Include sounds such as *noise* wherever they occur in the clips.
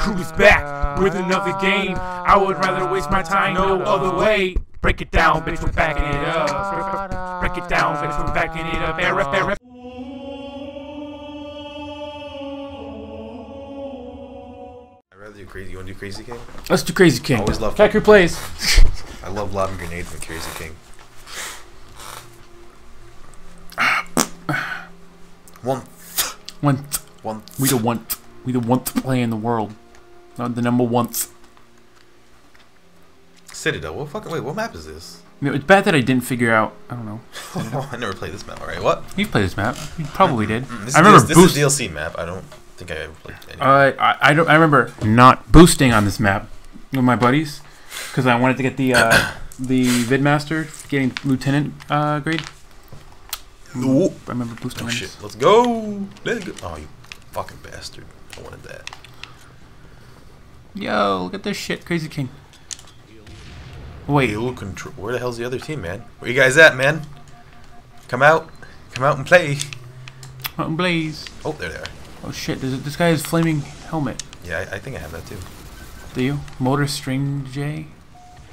Crew's back with another game. I would rather waste my time no other way. Break it down, bitch, we're backing it up. Break it down, bitch, we're backing it up. Air up, air up. I'd rather do crazy. You want to do Crazy King? Let's do Crazy King. Always loved Kaku plays. *laughs* I love lobbing grenades in Crazy King. One, One. one. We the one. We the one to play in the world. Not the number one. Citadel. What fucking wait? What map is this? It's bad that I didn't figure out. I don't know. *laughs* I never played this map. All right, what? You've played this map. You probably did. Mm, This I is remember this, this is DLC map. I don't think I ever played any. Uh, I, I don't. I remember not boosting on this map with my buddies because I wanted to get the uh, *coughs* the vidmaster getting lieutenant uh, grade. Ooh. I remember boosting. Oh shit! Let's go. Let's go. Oh, you fucking bastard! I wanted that. Yo, look at this shit, Crazy King. Wait, Wheel control. Where the hell's the other team, man? Where you guys at, man? Come out. Come out and play. Mountain Blaze. Oh, there they are. Oh shit, this, this guy has flaming helmet. Yeah, I, I think I have that too. Do you? Motor String J?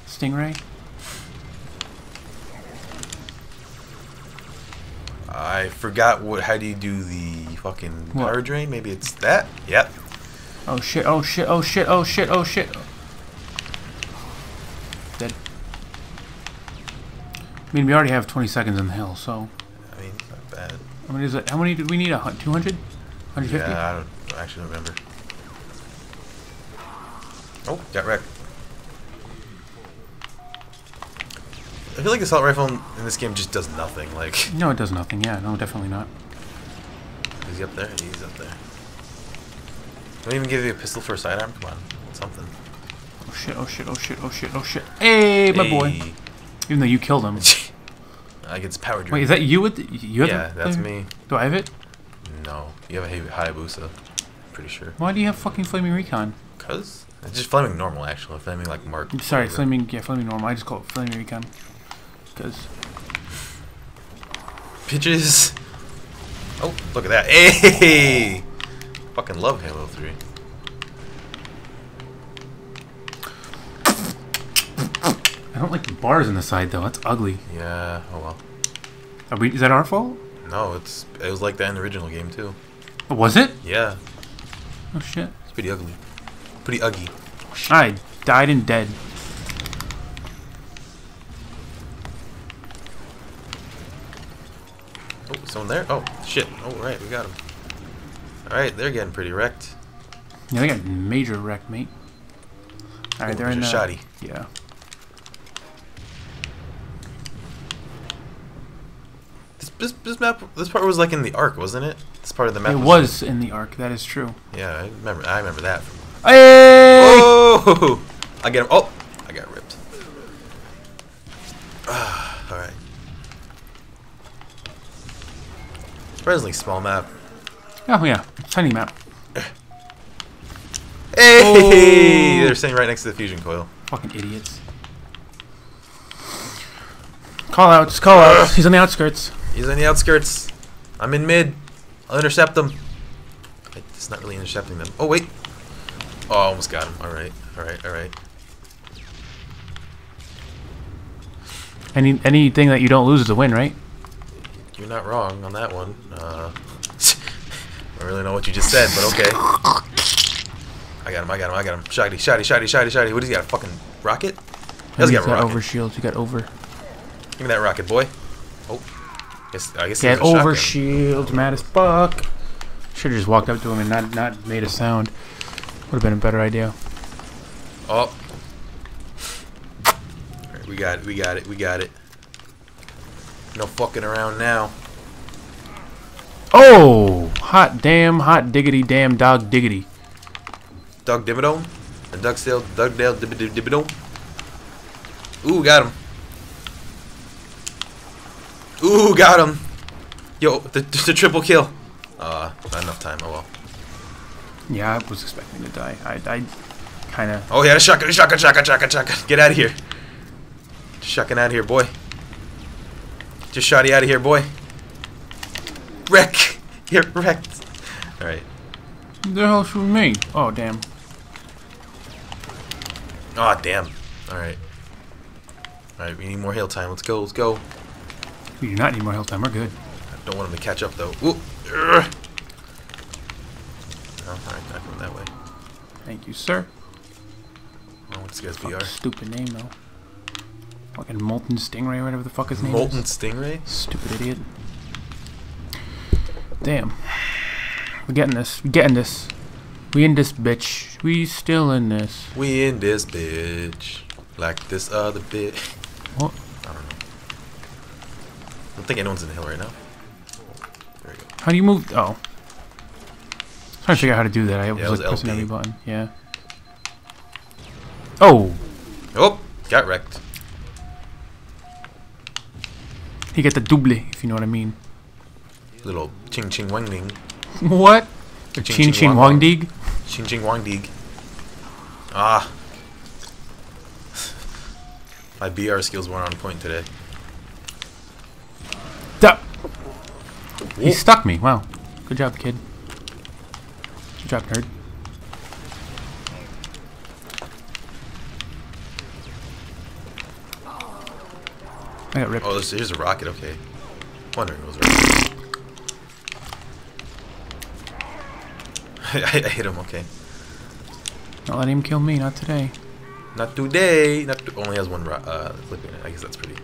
Stingray? I forgot what. How do you do the fucking What? power drain? Maybe it's that. Yep. Oh shit, oh shit, oh shit, oh shit, oh shit. Dead. I mean, we already have 20 seconds in the hill, so. I mean, not bad. How many is it? How many did we need? A hun- 200? 150? Yeah, I don't actually remember. Oh, got wrecked. I feel like the assault rifle in in this game just does nothing. Like, No, it does nothing. Yeah, no, definitely not. is he up there? He's up there. Don't even give you a pistol for a sidearm? Come on, something. Oh shit, oh shit, oh shit, oh shit, oh shit. Hey, my boy. Even though you killed him. *laughs* I get power drain. Wait, is that you with the, you have yeah, the that's me. Do I have it? No, you have a Hay- Hayabusa. Pretty sure. Why do you have fucking flaming recon? Cause it's just flaming normal actually. Flaming like Mark. I'm sorry, whatever. flaming, yeah, flaming normal. I just call it flaming recon. Because, Pitches. Oh, look at that. Hey! Fucking love Halo 3. I don't like the bars on the side though. That's ugly. Yeah, oh well. Are we, is that our fault? No, it's it was like that in the original game too. Oh, was it? Yeah, Oh shit. it's pretty ugly. Pretty ugly. I died and dead. Oh, someone there? Oh, shit. Oh, right, we got him. Alright, they're getting pretty wrecked. Yeah, they got major wreck, mate. All right, Ooh, they're in the a shoddy. Yeah. This, this, this map, this part was like in the Ark, wasn't it? This part of the map. It was in the Ark. That is true. Yeah, I remember. I remember that. Hey! Oh! I get him. Oh, I got ripped. *sighs* Ah, all right. Surprisingly small map. Oh yeah, tiny map. Hey! Oh. *laughs* They're sitting right next to the fusion coil. Fucking idiots. Call outs, call outs. He's on the outskirts. He's on the outskirts. I'm in mid. I'll intercept them. It's not really intercepting them. Oh wait. Oh, I almost got him. All right. All right. All right. Any anything that you don't lose is a win, right? You're not wrong on that one. Uh, I don't really know what you just said, but okay. I got him, I got him, I got him. Shotty, shotty, shotty, shotty, shotty. What does he got? A fucking rocket? He does He's got a rocket. over shield, You got over. Give me that rocket, boy. Oh. Guess, I guess he Get over shotgun. shields, mad as fuck. Should have just walked up to him and not not made a sound. Would have been a better idea. Oh. We got it, we got it, we got it. No fucking around now. Oh, hot damn, hot diggity damn dog diggity. Doug Dimmadome? And Doug Dale, Doug Dale Dimmadome? Ooh, got him. Ooh, got him. Yo, the, the triple kill. Uh, not enough time. Oh well. Yeah, I was expecting to die. I, I kind of. Oh, yeah, a shotgun, shotgun, shotgun, shotgun, shotgun. Get out of here. Shotgun out of here, boy. Just shot you out of here, boy. Wreck. You're wrecked. Alright. The hell shooting me? Oh damn. Oh, damn. Alright. Alright, we need more hail time. Let's go, let's go. We do not need more health time. We're good. I don't want him to catch up, though. Ooh. Urgh. Oh, no, alright, not going that way. Thank you, sir. Oh, what's this guy's VR? stupid name though. Fucking molten stingray, whatever the fuck his name Molten is. Molten Stingray? Stupid idiot. Damn. We're getting this. We're getting this. We in this bitch. We still in this. We in this bitch. Like this other bitch. What? I don't know. I don't think anyone's in the hill right now. There we go. How do you move? Oh. I'm trying to figure out how to do that. I was it was pressing LB. every button. Yeah. Oh, Oh, got wrecked. he got the double, if you know what I mean. Little ching ching wang ding. What? Ching Ching ching ching wang dig? Ching ching wang dig. Ah. My BR skills weren't on point today. Duh. He stuck me. Wow. Good job, kid. Good job, nerd. I got ripped. Oh, this, here's a rocket. Okay. Wondering was a *laughs* I, I hit him. Okay. Not letting him kill me. Not today. Not today. Not to, only has one uh, clip in it. I guess that's pretty,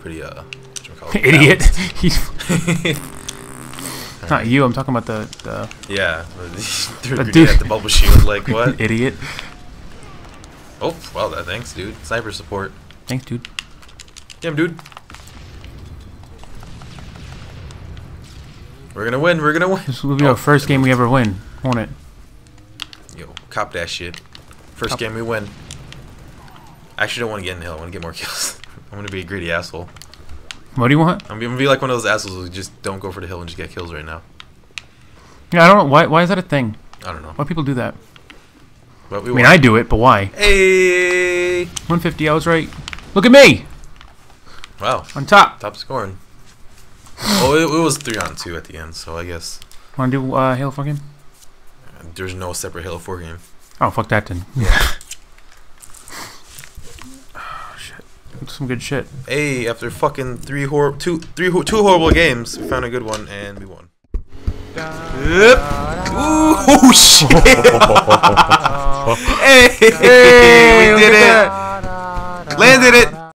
pretty uh. whatchamacallit, *laughs* Idiot. *laughs* not you. I'm talking about the the yeah. The dude- at the bubble shield. Like what? idiot. oh, well, that thanks, dude. Sniper support. Thanks, dude. Damn, dude. We're gonna win. We're gonna win. This will be Oh, our first game we ever win, won't it? Yo, cop that shit. First Cop- game we win. I actually don't want to get in the hill. I want to get more *laughs* kills. I'm gonna be a greedy asshole. What do you want? I'm gonna be like one of those assholes who just don't go for the hill and just get kills right now. Yeah, I don't know why. Why is that a thing? I don't know. Why people do that? But we I mean, won. I do it, but why? Hey! 150. I was right. Look at me Wow, on top. top scoring. oh, it, it was three on two at the end, so I guess Want to do uh, 4 game? There's no separate Halo 4 game. Oh, fuck that then. Yeah. *laughs* Oh, shit. Some good shit. Hey, after fucking three hor two three ho- two horrible games, we found a good one and we won. Yep. Ooh, *laughs* shit! *laughs* hey, we did it! Landed it!